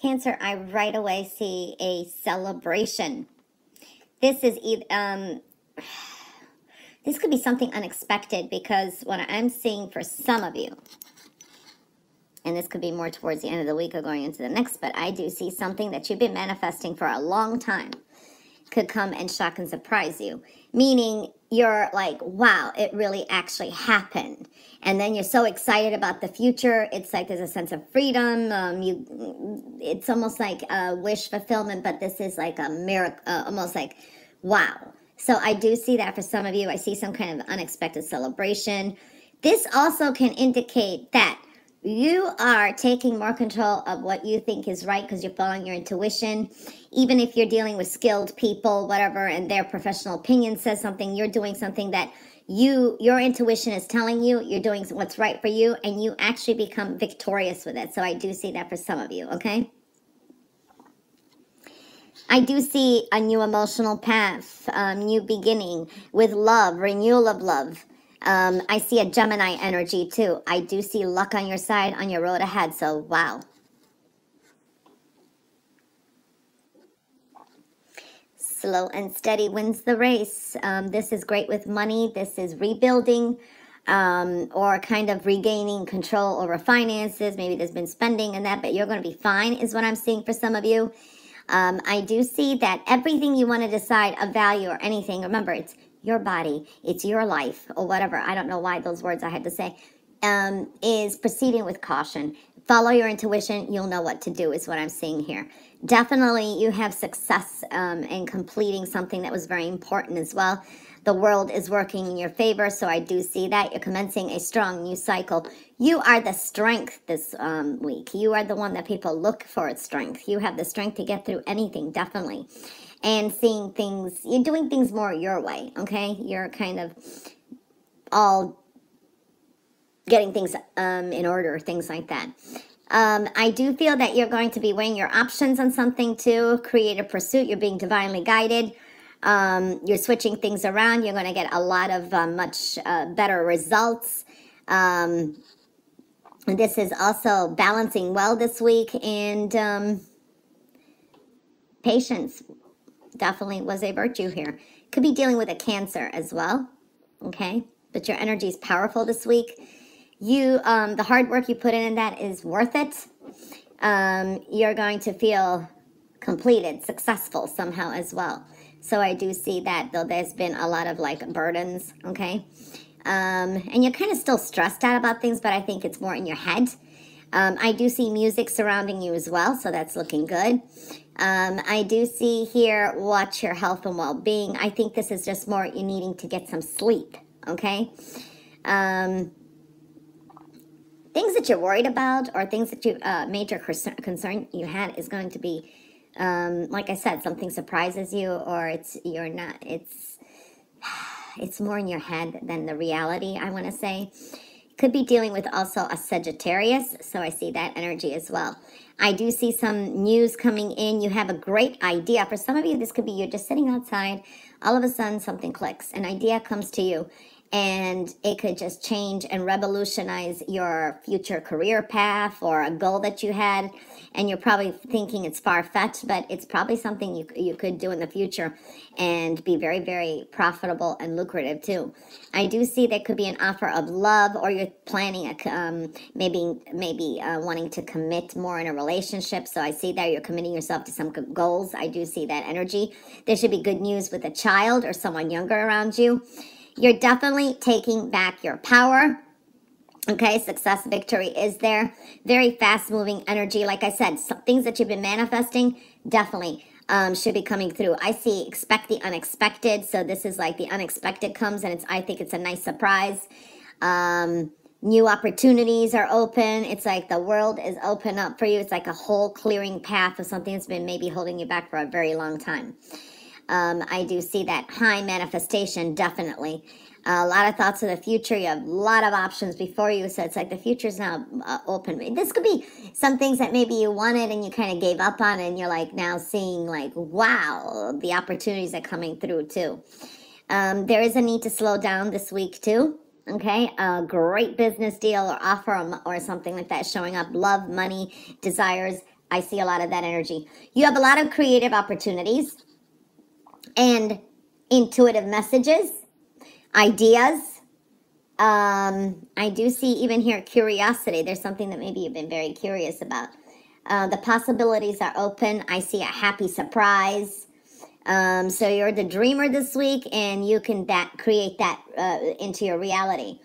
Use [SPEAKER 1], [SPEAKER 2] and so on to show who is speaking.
[SPEAKER 1] Cancer, I right away see a celebration. This is um, this could be something unexpected because what I'm seeing for some of you, and this could be more towards the end of the week or going into the next, but I do see something that you've been manifesting for a long time could come and shock and surprise you. Meaning you're like, wow, it really actually happened. And then you're so excited about the future. It's like there's a sense of freedom. Um, you, it's almost like a wish fulfillment, but this is like a miracle, uh, almost like, wow. So I do see that for some of you. I see some kind of unexpected celebration. This also can indicate that you are taking more control of what you think is right because you're following your intuition. Even if you're dealing with skilled people, whatever, and their professional opinion says something, you're doing something that you your intuition is telling you you're doing what's right for you and you actually become victorious with it. So i do see that for some of you okay? I do see a new emotional path um, new beginning with love renewal of love um, I see a Gemini energy too. I do see luck on your side on your road ahead. So, wow. Slow and steady wins the race. Um, this is great with money. This is rebuilding um, or kind of regaining control over finances. Maybe there's been spending and that, but you're going to be fine, is what I'm seeing for some of you. Um, I do see that everything you want to decide of value or anything, remember, it's your body, it's your life, or whatever. I don't know why those words I had to say. Um, is proceeding with caution. Follow your intuition. You'll know what to do, is what I'm seeing here. Definitely, you have success um, in completing something that was very important as well. The world is working in your favor, so I do see that. You're commencing a strong new cycle. You are the strength this um, week. You are the one that people look for its strength. You have the strength to get through anything, definitely and seeing things, you're doing things more your way, okay? You're kind of all getting things um, in order, things like that. Um, I do feel that you're going to be weighing your options on something too. Creative pursuit, you're being divinely guided. Um, you're switching things around. You're going to get a lot of uh, much uh, better results. Um, this is also balancing well this week and um, patience definitely was a virtue here. Could be dealing with a cancer as well, okay? But your energy is powerful this week. You, um, the hard work you put in that is worth it. Um, you're going to feel completed, successful somehow as well. So I do see that, though there's been a lot of like burdens, okay? Um, and you're kind of still stressed out about things, but I think it's more in your head. Um, I do see music surrounding you as well, so that's looking good. Um, I do see here, watch your health and well-being. I think this is just more you needing to get some sleep, okay? Um, things that you're worried about or things that you, uh, major concern you had is going to be, um, like I said, something surprises you or it's, you're not, it's, it's more in your head than the reality, I want to say. Could be dealing with also a Sagittarius, so I see that energy as well. I do see some news coming in. You have a great idea. For some of you, this could be you're just sitting outside. All of a sudden, something clicks. An idea comes to you and it could just change and revolutionize your future career path or a goal that you had. And you're probably thinking it's far-fetched but it's probably something you, you could do in the future and be very very profitable and lucrative too. I do see there could be an offer of love or you're planning a um, maybe maybe uh, wanting to commit more in a relationship. So i see that you're committing yourself to some goals. I do see that energy. There should be good news with a child or someone younger around you you're definitely taking back your power. Okay, success, victory is there. Very fast moving energy. Like I said, some things that you've been manifesting definitely um, should be coming through. I see expect the unexpected. So this is like the unexpected comes and it's, I think it's a nice surprise. Um, new opportunities are open. It's like the world is open up for you. It's like a whole clearing path of something that's been maybe holding you back for a very long time. Um, I do see that high manifestation, definitely. Uh, a lot of thoughts of the future. You have a lot of options before you. So it's like the future's now uh, open. This could be some things that maybe you wanted and you kind of gave up on, and you're like now seeing, like, wow, the opportunities are coming through too. Um, there is a need to slow down this week too. Okay, a great business deal or offer or, or something like that showing up. Love, money, desires, I see a lot of that energy. You have a lot of creative opportunities and intuitive messages, ideas. Um, I do see even here curiosity. There's something that maybe you've been very curious about. Uh, the possibilities are open. I see a happy surprise. Um, so you're the dreamer this week, and you can that create that uh, into your reality.